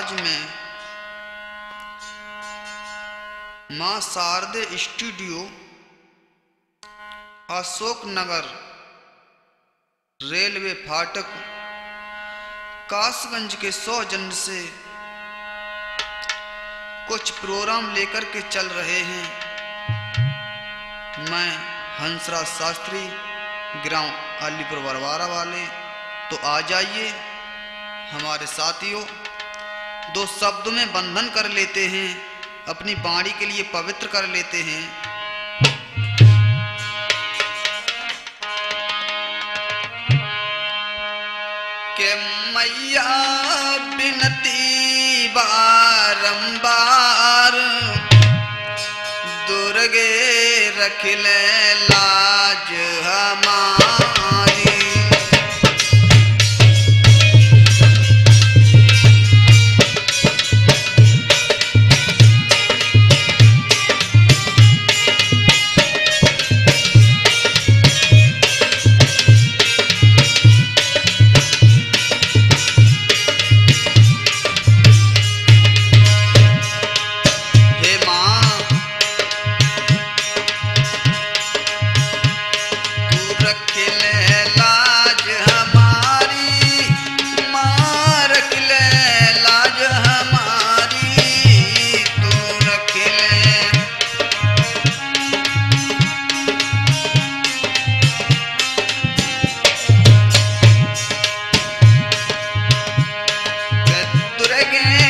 आज मैं Maa Sharde studio Ashok Nagar railway फाटक, कासगंज के सौ जन से कुछ प्रोग्राम लेकर के चल रहे हैं। मैं हंसराज शास्त्री, ग्राम अलीपुर बरवारा वाले तो आ जाइए हमारे साथियों। दो शब्द में बंधन कर लेते हैं, अपनी बाणी के लिए पवित्र कर लेते हैं। के मैया बिनती बारंबार, दुर्गे रख ले लाज दुर्गे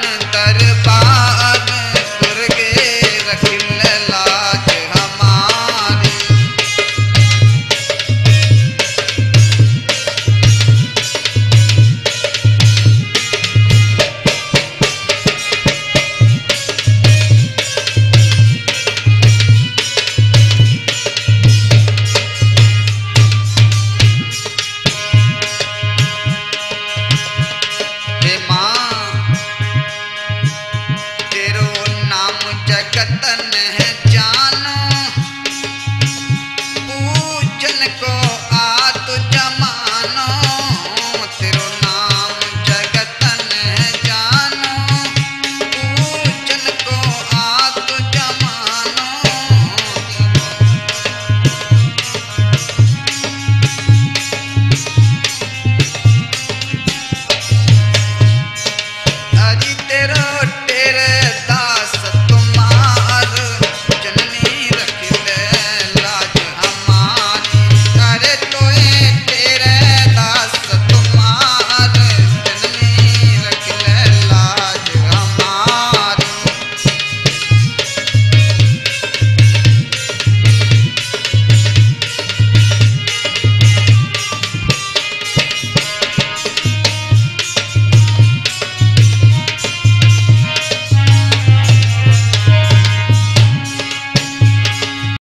जतन है जानो। पूजन को